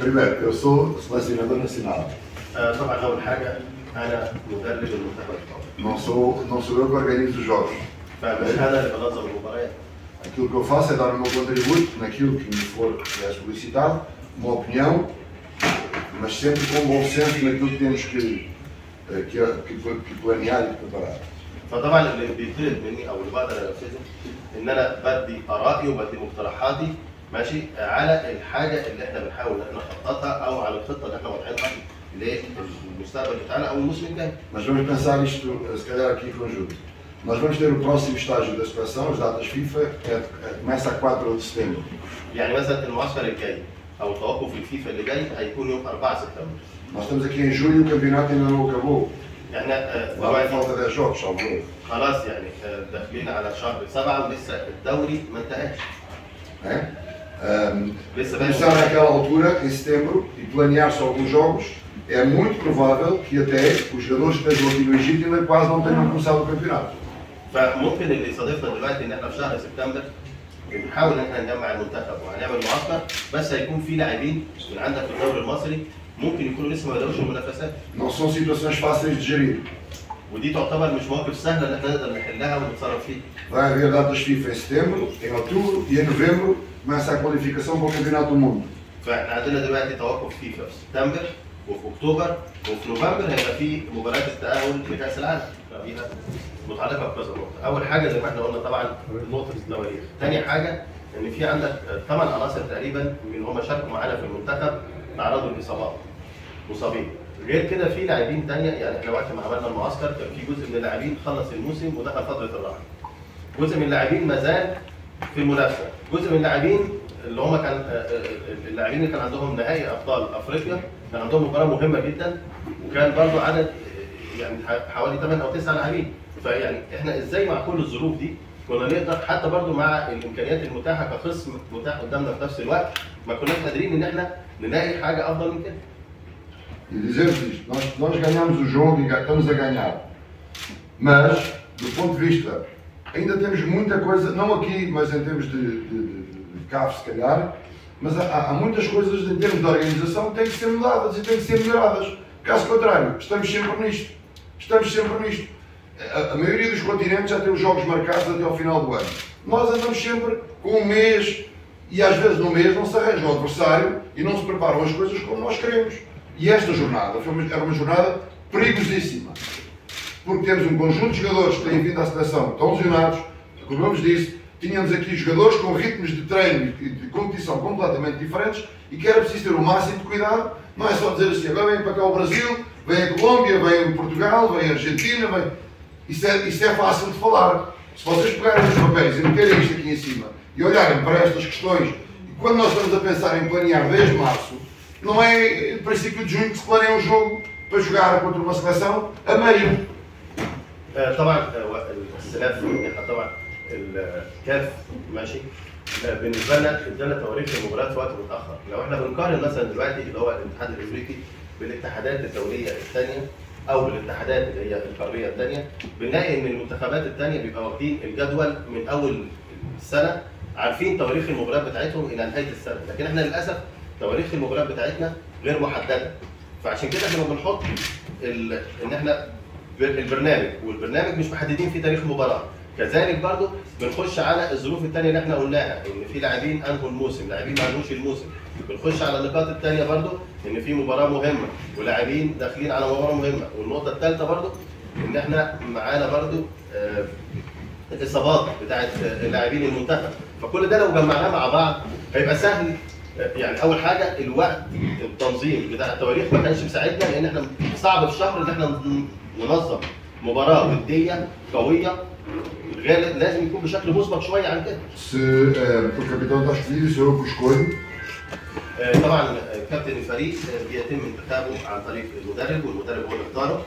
Primeiro, eu sou selecionador nacional. آه، طبعا اول حاجة أنا مدرب المنتخب القومي Não sou, não sou eu que organizo os jogos. فمش أنا اللي بنظم المباريات Aquilo que eu faço é dar o meu contributo naquilo que me for é solicitado, uma opinião, mas sempre com bom senso naquilo que temos que, eh, que, que, que planear e preparar. فطبعا اللي بيطلب مني أو اللي بقدر انفذه ان أنا بدي ارائي وبدي مقترحاتي ماشي على الحاجة اللي إحنا بنحاول ان إحنا نخططها أو على الخطة اللي إحنا واضحينها للمستقبل بتاعنا أو الموسم الجاي. Mas vamos pensar isto, se calhar, aqui em conjunto. Nós vamos ter o próximo estágio da seleção, as datas FIFA, começa a 4 de setembro. يعني مثلا المعسكر الجاي أو توقف الفيفا اللي جاي هيكون يوم 4 سبتمبر. Nós estamos aqui em julho o campeonato ainda não acabou. إحنا falta 10 jogos, salvo. خلاص يعني آه، داخلين على شهر سبعة ولسه الدوري ما انتهاش. Né? Ahm, لسه باقي começar naquela altura, em setembro, e planear-se alguns jogos, é muito provável que até os jogadores que estejam aqui no Egito ainda quase não tenham começado o campeonato. فممكن اللي يصادفنا دلوقتي ان احنا في شهر سبتمبر بنحاول ان احنا نجمع المنتخب وهنعمل معسكر بس هيكون في لاعبين من عندك في الدوري المصري ممكن يكونوا لسه ما بداوش المنافسات Não são situações fáceis de gerir. ودي تعتبر مش مواقف سهله ان احنا نقدر نحلها ونتصرف فيها. Vai haver datas FIFA em setembro, em outubro e em novembro para o Campeonato do Mundo. فاحنا عندنا دلوقتي توقف فيفا في سبتمبر وفي اكتوبر وفي نوفمبر هيبقى في مباريات التاهل لكاس العالم متعلقه بكذا نقطه. اول حاجة زي ما إحنا قلنا طبعا نقطه التواريخ. ثاني حاجة ان في عندك ثمان عناصر تقريبا من هم شاركوا معانا في المنتخب تعرضوا لاصابات مصابين. غير كده في لاعبين ثانية يعني إحنا وقت ما عملنا المعسكر كان في جزء من اللاعبين خلص الموسم ودخل فتره الراحه. جزء من اللاعبين ما زال في المنافسه، جزء من اللاعبين اللي هم كان اللاعبين اللي كان عندهم نهائي أبطال أفريقيا كان عندهم مباراة مهمة جدا وكان برضو عدد يعني حوالي 8 أو 9 لاعبين. فيعني إحنا إزاي مع كل الظروف دي؟ كنا نقدر حتى برضو مع الإمكانيات المتاحة كخصم متاح قدامنا في نفس الوقت ما كناش قادرين إن إحنا نلاقي حاجة أفضل من كده. E isto, nós, nós ganhamos o jogo e estamos a ganhar. Mas, do ponto de vista, ainda temos muita coisa, não aqui, mas em termos de, de, de, CAF, se calhar, mas há, há muitas coisas em termos de organização que têm que ser mudadas e têm que ser melhoradas. Caso contrário, estamos sempre nisto. Estamos sempre nisto. A, a maioria dos continentes já tem os jogos marcados até ao final do ano. Nós andamos sempre com um mês e às vezes no mês não se arranja o adversário e não se preparam as coisas como nós queremos. E esta jornada foi uma, era uma jornada perigosíssima. Porque temos um conjunto de jogadores que têm vindo à seleção tão lesionados, como vos disse, tínhamos aqui jogadores com ritmos de treino e de competição completamente diferentes e que era preciso ter o máximo de cuidado. Não é só dizer assim, agora vem para cá o Brasil, vem a Colômbia, vem Portugal, vem a Argentina, vem... Isso é, isso é fácil de falar. Se vocês pegarem os papéis e meterem isto aqui em cima e olharem para estas questões, e quando nós estamos a pensar em planear desde março, não é em princípio de junho que se planeia um jogo para jogar contra uma seleção a meio. آه، طبعا آه، الاختلاف ان إحنا طبعا الكاف ماشي. آه، بالنسبة لنا ادانا تواريخ المباريات في وقت متأخر. لو إحنا بنقارن مثلا دلوقتي اللي هو الاتحاد الافريقي بالاتحادات الدولية الثانية أو بالاتحادات اللي هي القاريه الثانية بنلاقي إن المنتخبات الثانية بيبقى واخدين الجدول من أول السنة عارفين تواريخ المباريات بتاعتهم إلى نهاية السنة. لكن إحنا للأسف تواريخ المباريات بتاعتنا غير محددة. فعشان كده إحنا بنحط إن إحنا البرنامج. والبرنامج مش محددين فيه تاريخ مباراه كذلك برضو بنخش على الظروف الثانية اللي إحنا قلناها إن في لاعبين أنهوا الموسم لاعبين ما أنهوش الموسم. بنخش على النقاط الثانية برضو إن في مباراة مهمة ولاعبين داخلين على مباراة مهمة. والنقطة الثالثه برضو إن إحنا معانا برضو آه، الإصابات بتاعت اللاعبين المنتخب. فكل ده لو جمعناه مع بعض هيبقى سهل يعني أول حاجة الوقت التنظيم بتاع التواريخ ما كانش مساعدنا لأن إحنا صعب في شهر إن إحنا ننظم مباراة ودية قوية غير لازم يكون بشكل مسبق شوية عن كده escolho, آه، طبعا آه، كابتن الفريق آه، بيتم انتخابه عن طريق المدرب والمدرب هو اللي اختاره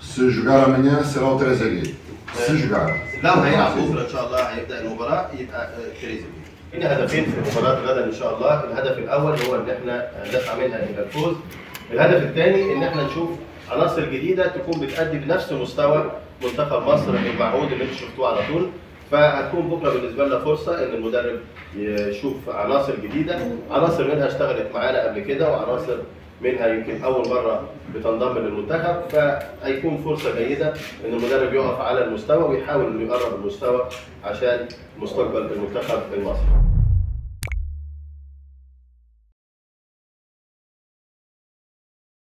se jogar amanhã será o Trezeguet. Se jogar. لو هيلعب بكرة إن شاء الله هيبدأ المباراة يبقى آه، تريزي لنا هدفين في مباراه غدا إن شاء الله. الهدف الأول هو إن إحنا ندفع منها إلى الفوز الهدف الثاني إن إحنا نشوف عناصر جديدة تكون بتأدي بنفس مستوى منتخب مصر المعهود اللي أنتم شفتوه على طول. فهتكون بكرة بالنسبة لنا فرصة إن المدرب يشوف عناصر جديدة عناصر منها اشتغلت معانا قبل كده وعناصر منها يمكن أول مرة بتنضم للمنتخب فهيكون فرصة جيدة إن المدرب يقف على المستوى ويحاول إنه يقرب المستوى عشان مستقبل المنتخب المصري.